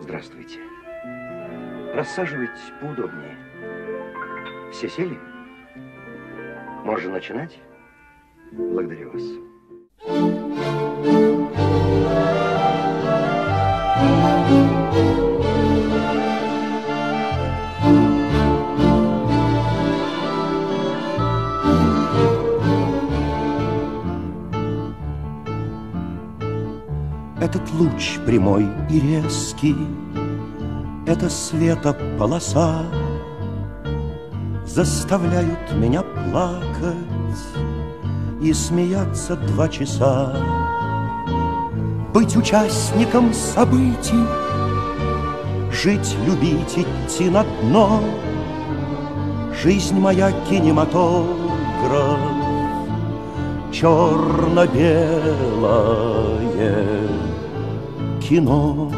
Здравствуйте. Рассаживайтесь поудобнее. Все сели? Можно начинать? Благодарю вас. Этот луч прямой и резкий, Это света полоса Заставляют меня плакать И смеяться два часа. Быть участником событий Жить, любить, идти на дно. Жизнь моя кинематограф Черно-белое кино.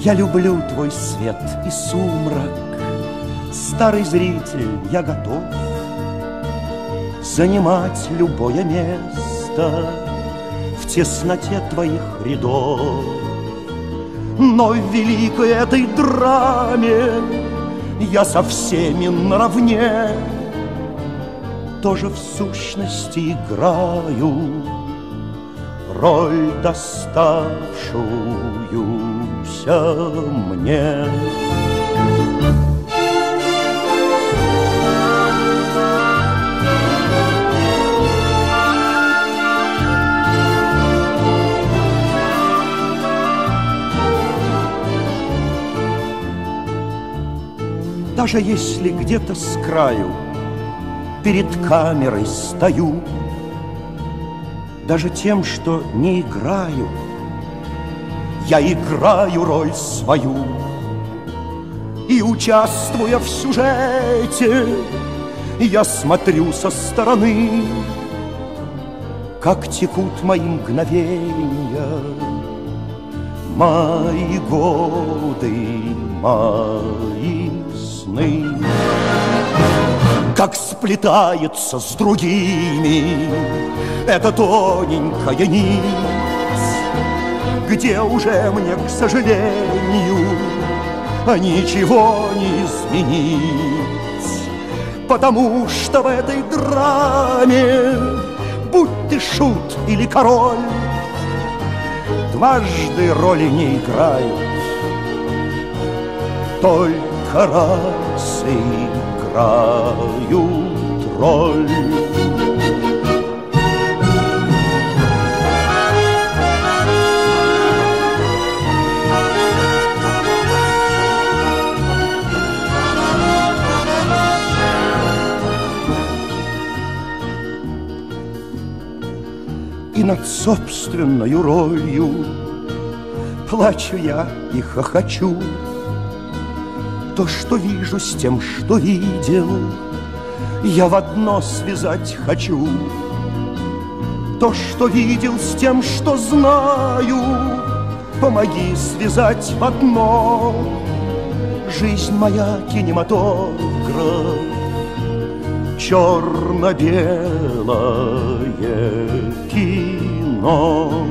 Я люблю твой свет и сумрак, Старый зритель, я готов Занимать любое место В тесноте твоих рядов. Но в великой этой драме Я со всеми наравне Тоже в сущности играю роль доставшуюся мне. Даже если где-то с краю Перед камерой стою даже тем, что не играю. Я играю роль свою, и, участвуя в сюжете, я смотрю со стороны, как текут мои мгновения, мои годы, мои сны как сплетается с другими. Эта тоненькая нить, где уже мне, к сожалению, ничего не изменить, потому что в этой драме, будь ты шут или король, дважды роли не играют, только раз играют роль. И над собственной ролью Плачу я и хохочу То, что вижу с тем, что видел. Я в одно связать хочу То, что видел с тем, что знаю. Помоги связать в одно. Жизнь моя кинематограф черно-белое кино.